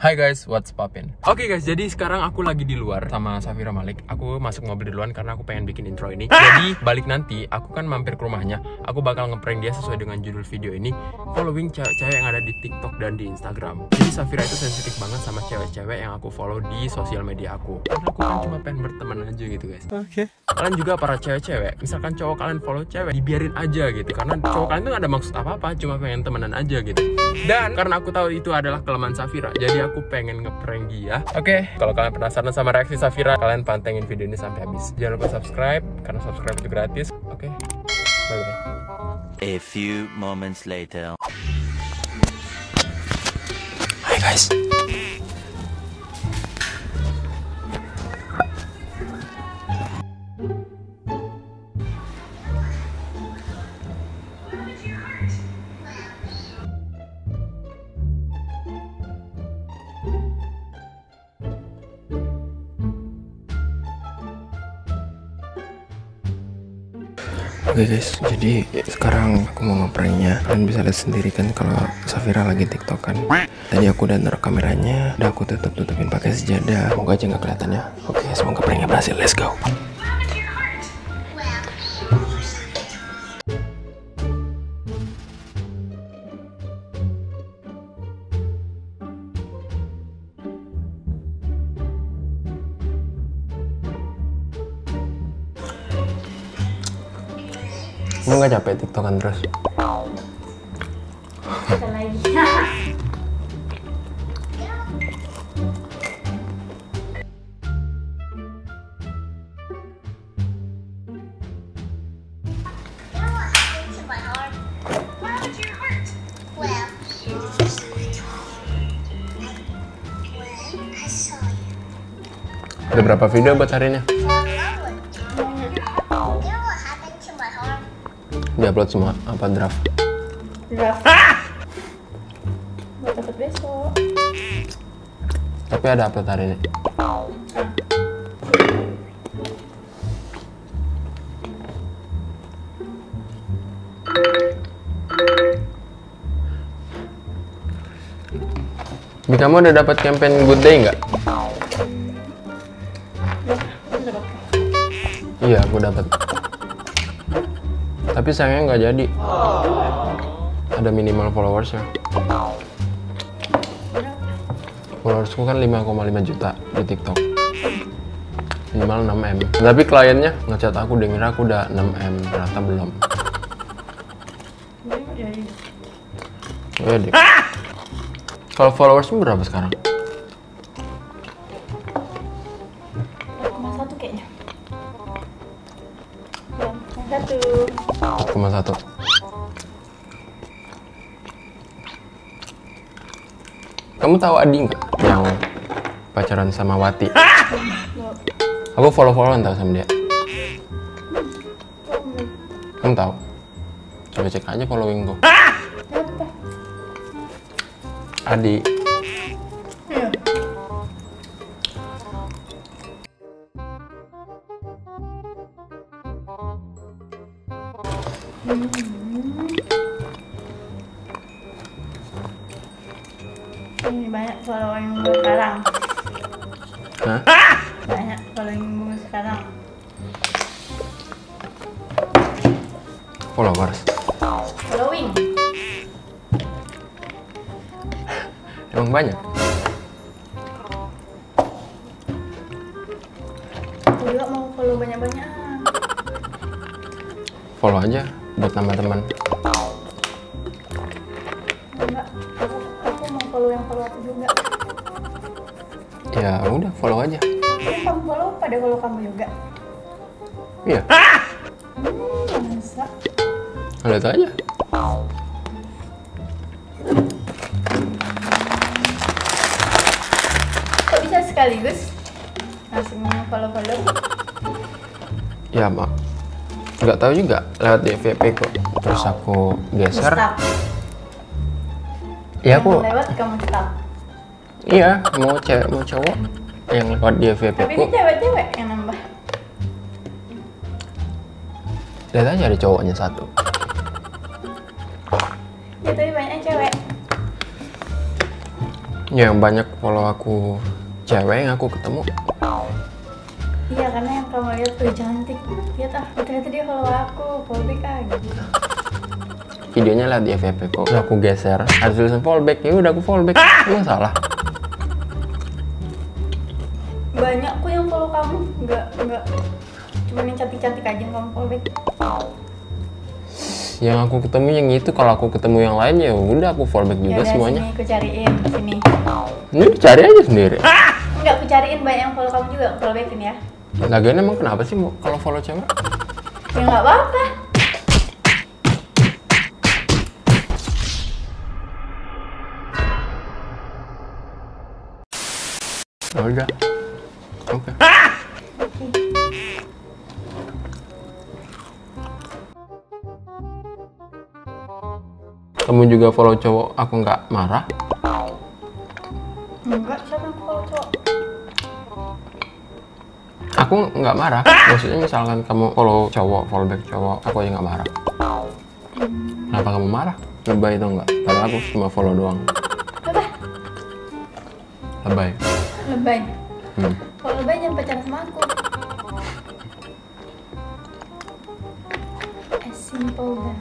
Hai guys, what's poppin? Oke guys, jadi sekarang aku lagi di luar sama Safira Malik. Aku masuk mobil duluan karena aku pengen bikin intro ini. Jadi balik nanti, aku kan mampir ke rumahnya. Aku bakal ngeprank dia sesuai dengan judul video ini. Following cewek-cewek yang ada di TikTok dan di Instagram. Jadi Safira itu sensitif banget sama cewek-cewek yang aku follow di sosial media aku. Karena aku kan cuma pengen berteman aja gitu guys. Oke. Kalian juga para cewek-cewek, misalkan cowok kalian follow cewek, dibiarin aja gitu. Karena cowok kalian tuh gak ada maksud apa-apa, cuma pengen temenan aja gitu. Dan karena aku tahu itu adalah kelemahan Safira, jadi aku pengen ngeprank dia. Oke, kalau kalian penasaran sama reaksi Safira, kalian pantengin video ini sampai habis. Jangan lupa subscribe, karena subscribe itu gratis. Oke, bye-bye. A few moments later. Hai guys. Oke guys, jadi sekarang aku mau ngepranknya Kalian bisa lihat sendiri kan kalau Safira lagi tiktok kan Tadi aku udah naruh kameranya Udah aku tutup-tutupin pakai sejadah. Moga aja nggak kelihatan ya. Oke, semoga pranknya berhasil, let's go Well, when I saw you, Ada berapa video buat hari ini? Diupload semua, apa draft? Draft. Buat dapat besok. Tapi ada upload hari ini Bi, kamu udah dapat campaign Good Day nggak? Iya, aku dapat. Tapi sayangnya nggak jadi. Ada minimal followersnya. Followersku kan 5,5 juta di TikTok. Minimal 6 M. Tapi kliennya ngechat aku dia ngira aku udah 6 M, ternyata belum. Jadi Oh, iya. Kalau followersmu berapa sekarang? Satu yang satu. 4,1. Kamu tahu Adi nggak yang pacaran sama Wati? Aku follow-followan tau sama dia. Kamu tahu? Coba cek aja followingku. Apa? Adi. Ini banyak following bunga sekarang. Hah? Banyak following bunga sekarang. Followers. Following. Emang banyak? Aku juga mau follow banyak-banyak. Follow aja buat nambah teman. Enggak, aku, aku mau follow yang follow aku juga. Ya udah follow aja. Kamu follow pada follow kamu juga. Iya. Masa? Lihat aja. Kok bisa sekaligus? Langsung follow-follow. Ya mak. Nggak tahu juga lewat DVP kok. Terus aku geser. Stop. Ya aku. lewat kamu stop. Iya mau cewek mau cowok yang lewat DVP Tapi ku. ini cewek-cewek yang nambah. Lihat aja ada cowoknya satu. Ya tapi banyak cewek. Ya, yang banyak follow aku cewek yang aku ketemu. Iya karena kamu lihat tuh cantik. Lihat ah, ternyata dia follow aku, follow back ah gitu. Videonya lihat di FYP kok. Udah aku geser, ada tulisan fallback. Ya udah aku fallback. Emang salah. Banyak kok yang follow kamu, nggak nggak cuma yang cantik-cantik aja yang kamu follow back. Yang aku ketemu yang itu, kalau aku ketemu yang lain ya udah aku fallback juga Yaudah, semuanya. Sini aku cariin sini. Ini cari aja sendiri. Enggak, aku cariin banyak yang follow kamu juga, aku follow backin ya. Lagian emang kenapa sih mau- kalau follow cewek? Ya nggak apa-apa. Ya udah. Oke. Kamu juga follow cowok, aku nggak marah. Aku nggak marah. Maksudnya misalkan kamu follow cowok, follow back cowok, aku aja nggak marah. Kenapa kamu marah? Lebay itu nggak? Padahal aku cuma follow doang. Apa? Lebay. Lebay. Hmm. Kalau lebay jangan pacaran sama aku. As simple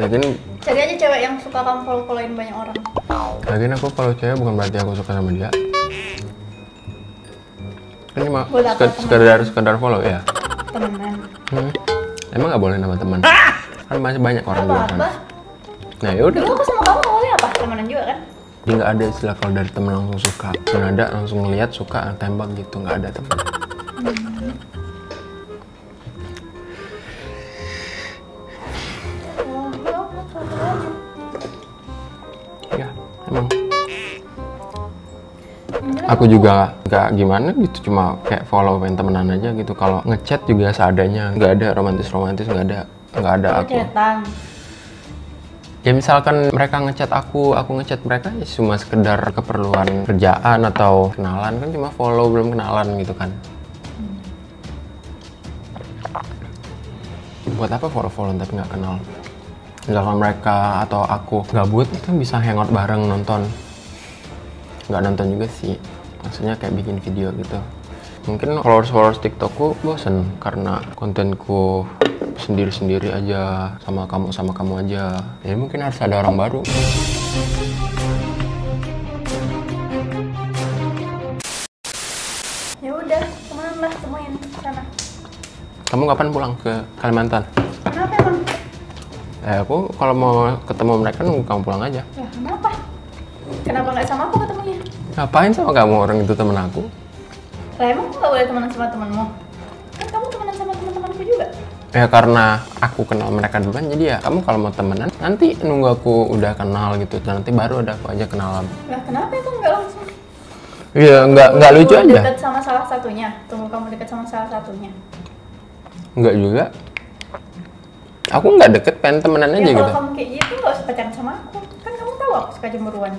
that. Cari aja cewek yang suka kamu follow-followin banyak orang. Lagian aku follow cewek bukan berarti aku suka sama dia. Kan apa, seked- sekedar sekedar follow ya. Temenan. Hmm. Emang nggak boleh nama teman? Kan masih banyak orang juga kan. Apa-apa. Nah yaudah. Dulu aku sama kamu awalnya apa? Temenan juga kan? Jadi nggak ada istilah kalau dari temen langsung suka. Cuma ada langsung ngeliat suka tembak gitu nggak ada temen. Aku juga nggak gimana gitu cuma kayak follow pengen temenan aja gitu. Kalau ngechat juga seadanya nggak ada romantis romantis nggak ada nggak ada aku. Ya misalkan mereka ngechat aku, aku ngechat mereka ya cuma sekedar keperluan kerjaan atau kenalan kan cuma follow belum kenalan gitu kan. Buat apa follow-follow tapi nggak kenal? Misalkan mereka atau aku gabut itu bisa hangout bareng nonton. Nggak nonton juga sih, maksudnya kayak bikin video gitu. Mungkin followers-followers TikTokku bosen karena kontenku sendiri-sendiri aja sama kamu sama kamu aja. Jadi mungkin harus ada orang baru. Ya udah, temenan lah temuin sana. Kamu kapan pulang ke Kalimantan? Kenapa emang? Eh aku kalau mau ketemu mereka nunggu kamu pulang aja. Ya kenapa? Kenapa nggak sama aku? Ngapain sama kamu orang itu temen aku? Lah emang aku nggak boleh temenan sama temanmu? Kan kamu temenan sama teman-temanku juga. Ya karena aku kenal mereka duluan jadi ya kamu kalau mau temenan nanti nunggu aku udah kenal gitu dan nanti baru ada aku aja kenalan. Lah kenapa itu nggak langsung? Iya nggak nggak lucu Tunggu aja. Dekat sama salah satunya. Tunggu kamu dekat sama salah satunya. Nggak juga. Aku nggak deket pengen temenan aja ya kalau gitu. kamu kayak gitu nggak usah pacaran sama aku. Kan kamu tahu aku suka cemburuan.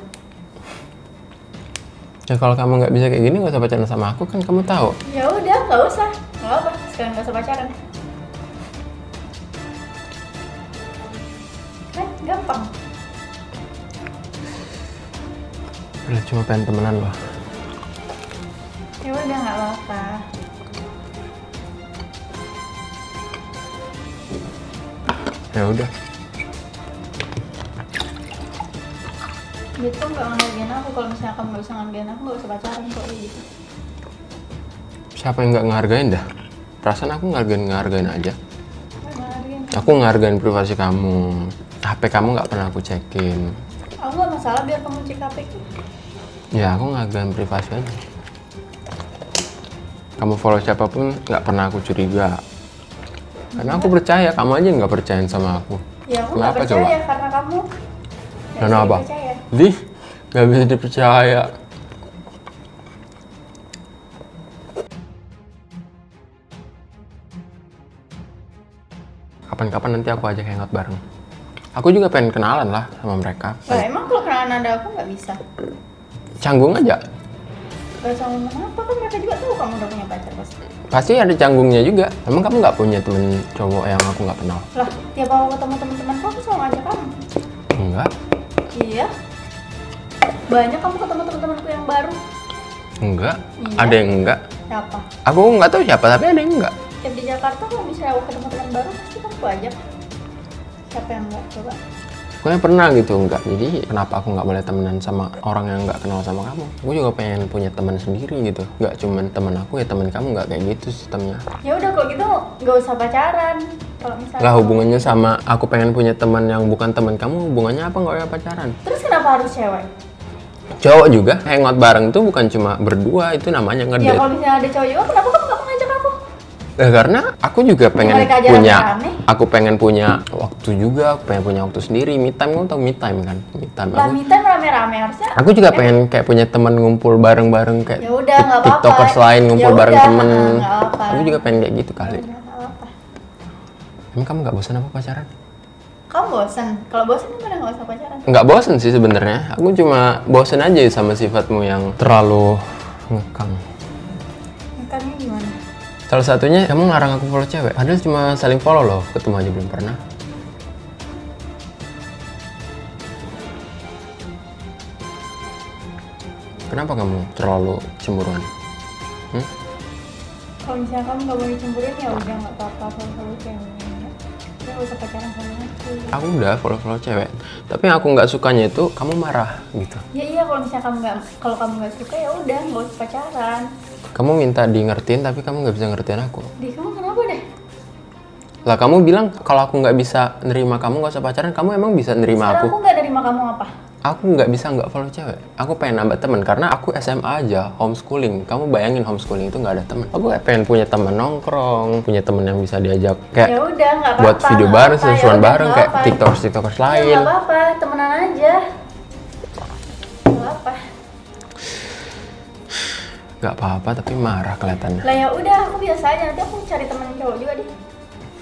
Ya kalau kamu nggak bisa kayak gini nggak usah pacaran sama aku kan kamu tahu. Ya udah, nggak usah. Nggak apa. Sekarang nggak usah pacaran. Kan gampang. Udah cuma pengen temenan loh. Ya udah nggak apa-apa. Ya udah. Gitu nggak ngehargain aku. Kalau misalnya kamu nggak bisa ngehargain aku, nggak usah pacaran kok gitu. Siapa yang nggak ngehargain dah? Perasaan aku ngehargain ngehargain aja. Ngehargain. Aku ngehargain privasi kamu. HP kamu nggak pernah aku cekin. Aku nggak masalah biar kamu cek HP. Ya aku ngehargain privasi aja. Kamu follow siapa pun nggak pernah aku curiga. Karena aku percaya, kamu aja nggak percaya sama aku. Ya aku nggak percaya coba? karena kamu. Bisa apa? Di, nggak bisa dipercaya. Kapan-kapan nanti aku ajak hangout bareng. Aku juga pengen kenalan lah sama mereka. Lah emang kalau kenalan ada aku nggak bisa. Canggung aja. Gak usah ngomong apa kan mereka juga tahu kamu udah punya pacar pasti. Pasti ada canggungnya juga. Emang kamu nggak punya temen cowok yang aku nggak kenal? Lah, tiap aku ketemu teman-temanku aku selalu ngajak kamu. Enggak. Iya. Banyak kamu ketemu teman-temanku yang baru. Enggak. Iya. Ada yang enggak. Siapa? Aku nggak tahu siapa, tapi ada yang enggak. Tiap di Jakarta kalau misalnya aku ketemu teman baru pasti kamu ajak. Siapa yang enggak coba? Pokoknya pernah gitu enggak. Jadi kenapa aku nggak boleh temenan sama orang yang nggak kenal sama kamu? Aku juga pengen punya teman sendiri gitu. Nggak cuman teman aku ya teman kamu nggak kayak gitu sistemnya. Ya udah kalau gitu nggak usah pacaran. Kalau misalnya Lah hubungannya sama aku pengen punya teman yang bukan teman kamu hubungannya apa nggak ya pacaran? Terus kenapa harus cewek? Cowok juga hangout bareng tuh bukan cuma berdua itu namanya Ya ngedate. kalau misalnya ada cowok juga kenapa kamu? Eh, karena aku juga pengen punya aku pengen punya waktu juga, aku pengen punya waktu sendiri. Me time kamu tau me time kan? Me time Lah aku. me time rame-rame harusnya. Aku juga pengen kayak punya teman ngumpul bareng-bareng kayak Ya udah, nggak apa-apa. tiktokers lain ngumpul Ya bareng temen. nggak apa-apa. Aku juga pengen kayak gitu kali. Apa. Emang kamu nggak bosan apa pacaran? Kamu bosan? Kalau bosan gimana nggak usah pacaran? Nggak bosan sih sebenarnya. Aku cuma bosan aja sama sifatmu yang terlalu ngekang. Salah satunya kamu ngarang aku follow cewek. Padahal cuma saling follow loh, ketemu aja belum pernah. Kenapa kamu terlalu cemburuan? Hmm? Kalau misalnya kamu nggak mau dicemburuin ya udah nggak apa-apa kamu cewek. Ya usah pacaran sama aku. Aku udah follow follow cewek, tapi yang aku nggak sukanya itu kamu marah gitu. Ya iya kalau misalnya kamu nggak kalau kamu nggak suka ya udah nggak usah pacaran. Kamu minta di ngertiin tapi kamu nggak bisa ngertiin aku. Di kamu kenapa deh? Lah kamu bilang kalau aku nggak bisa nerima kamu nggak usah pacaran, kamu emang bisa nerima Sekarang aku? aku nggak nerima kamu apa? Aku nggak bisa nggak follow cewek. Aku pengen nambah temen karena aku SMA aja homeschooling. Kamu bayangin homeschooling itu nggak ada temen. Aku kayak pengen punya temen nongkrong, punya temen yang bisa diajak Ya kayak udah nggak apa-apa. buat video nggak bareng, apa-apa, ya udah, bareng kayak tiktokers tiktokers Ya lain. nggak apa-apa, temenan aja. Nggak apa-apa tapi marah kelihatannya. Lah ya udah aku biasa aja nanti aku cari temen cowok juga deh.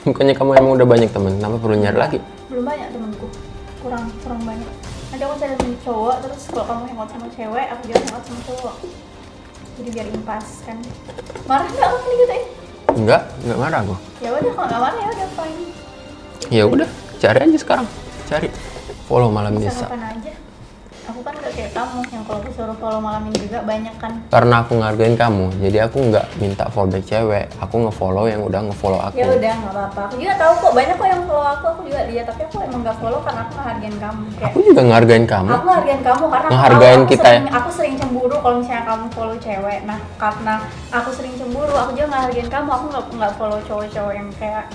Bukannya kamu emang udah banyak temen, kenapa perlu nyari lagi? Belum banyak temenku. Kurang kurang banyak. Nanti aku cari temen cowok terus kalau kamu hangout sama cewek, aku juga hangout sama cowok. Jadi biar impas kan. Marah nggak aku nih gitu Enggak, nggak marah aku. Ya udah kalau nggak marah ya udah fine. Ya udah, cari aja sekarang. Cari. Follow malam Bisa bisa. kapan aja. Aku kan nggak kayak kamu yang kalau disuruh follow malamin juga banyak kan. Karena aku ngargain kamu, jadi aku nggak minta follow back cewek. Aku nge-follow yang udah nge-follow aku. Ya udah nggak apa-apa. Aku juga tahu kok banyak kok yang follow aku. Aku juga lihat tapi aku emang nggak follow karena aku nggak hargain kamu. Kayak Aku juga ngargain kamu. Aku ngehargain kamu karena aku Ngehargain aku kita ya. sering, aku sering cemburu kalau misalnya kamu follow cewek. Nah, karena aku sering cemburu, aku juga ngehargain kamu. Aku nggak nggak follow cowok-cowok yang kayak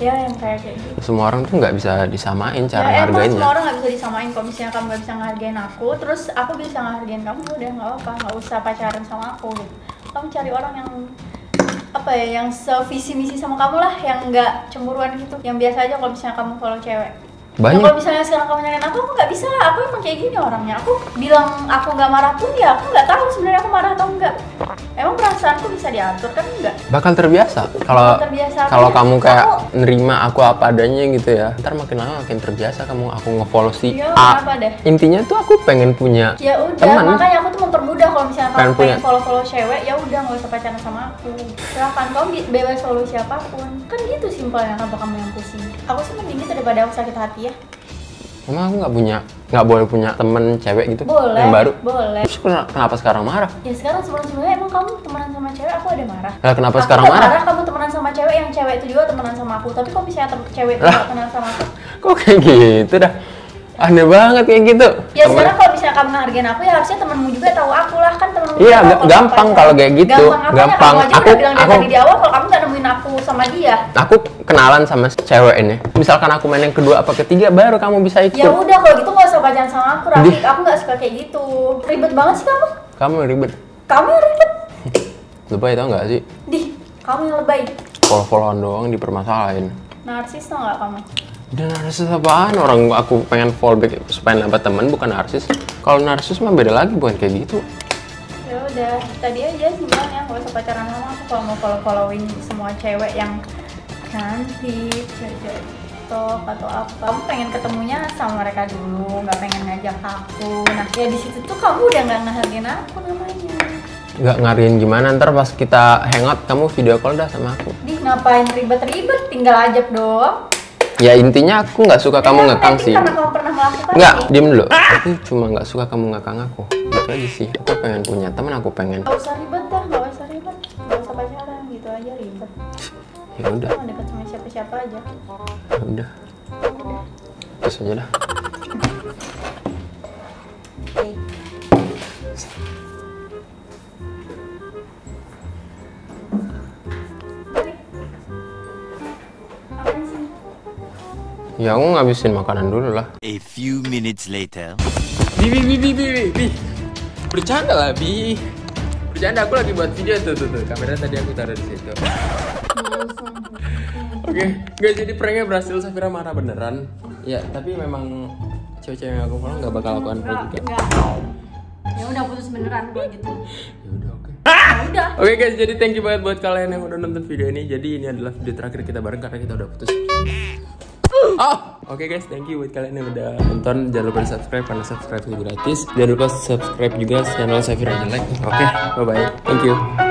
ya yang kayak kayak gitu. Semua orang tuh nggak bisa disamain cara ya ngargainnya. semua orang nggak bisa disamain kalau misalnya kamu nggak bisa ngehargain aku, terus aku bisa ngehargain kamu udah nggak apa, nggak usah pacaran sama aku. Gitu. Kamu cari orang yang apa ya, yang sevisi misi sama kamu lah, yang nggak cemburuan gitu, yang biasa aja kalau misalnya kamu follow cewek. Ya, Banyak. kalau misalnya sekarang kamu nyariin aku, aku nggak bisa lah. Aku emang kayak gini orangnya. Aku bilang aku nggak marah pun ya, aku nggak tahu sebenarnya aku marah atau enggak. Emang perasaanku bisa diatur kan enggak? Bakal terbiasa. Kalau kalau kamu kayak Aku- nerima aku apa adanya gitu ya. Ntar makin lama makin terbiasa kamu aku nge-follow si Iya, A. deh? Intinya tuh aku pengen punya Ya udah, teman. makanya aku tuh mempermudah kalau misalnya Pengen kamu pengen follow-follow cewek, ya udah nggak usah pacaran sama aku. Silahkan kamu bebas follow siapa pun. Kan gitu simpelnya kenapa kamu yang pusing. Aku sih mending gitu daripada aku sakit hati ya. Emang aku nggak punya nggak boleh punya temen cewek gitu Boleh. yang baru. Boleh. Terus kena- kenapa sekarang marah? Ya sekarang sebelum-sebelumnya emang kamu temenan sama cewek, aku ada marah. Lah kenapa aku sekarang nggak marah? kamu temenan sama cewek yang cewek itu juga temenan sama aku. Tapi kok tem- cewek itu nggak temenan sama aku? Kok kayak gitu dah? Aneh banget kayak gitu. Ya Temen- sekarang kalau misalnya kamu ngehargain aku ya harusnya temenmu juga tahu aku lah kan temenmu Iya, tahu gampang kalau kayak gitu. Gampang? Gampang. Kamu aja Aku- udah bilang dari aku- tadi di awal kalau kamu nggak nemuin aku sama dia. aku kenalan sama cewek ini. Misalkan aku main yang kedua apa ketiga baru kamu bisa ikut. Ya udah kalau gitu nggak usah pacaran sama aku, Rafiq. Dih. Aku nggak suka kayak gitu. Ribet banget sih kamu. Kamu yang ribet. Kamu yang ribet. Lebay tau nggak sih? Dih, kamu yang lebay. Follow-followan doang dipermasalahin. Narsis tau nggak kamu? Udah narsis apaan? Orang aku pengen fallback supaya nambah teman bukan narsis. Kalau narsis mah beda lagi bukan kayak gitu. Ya udah, tadi aja simpelnya nggak usah pacaran sama aku kalau mau follow following semua cewek yang cantik, cewek TikTok atau apa kamu pengen ketemunya sama mereka dulu nggak pengen ngajak aku nah ya di situ tuh kamu udah nggak ngehargain aku namanya Nggak ngariin gimana ntar pas kita hangout kamu video call dah sama aku. di ngapain ribet-ribet tinggal ajak doang Ya intinya aku nggak suka kamu ngekang sih. melakukan Nggak, diem dulu. Aku cuma nggak suka kamu ngekang aku. Gitu aja sih. Aku pengen punya teman, aku pengen. Gak usah ribet dah, gak usah ribet Gak usah pacaran gitu aja ribet Ya udah, Mau deket sama siapa-siapa aja ya udah. Terus aja dah. Oke Ya aku ngabisin makanan dulu lah. A few minutes later. Bi, bi, bi, bi, bi, bi. Bercanda lah, Bi. Bercanda, aku lagi buat video tuh, tuh, tuh. Kamera tadi aku taruh di situ. Oke, guys, jadi pranknya berhasil. Safira marah beneran. Ya, tapi memang cewek-cewek yang aku follow nggak bakal lakukan juga. Enggak Ya udah putus beneran kalau gitu Ya udah, oke. Ya udah Oke guys, jadi thank you banget buat kalian yang udah nonton video ini. Jadi ini adalah video terakhir kita bareng karena kita udah putus. Oh, oke guys, thank you buat kalian yang udah nonton. Jangan lupa di subscribe karena subscribe itu gratis. Jangan lupa subscribe juga channel Safira Jelek. Oke, bye bye. Thank you.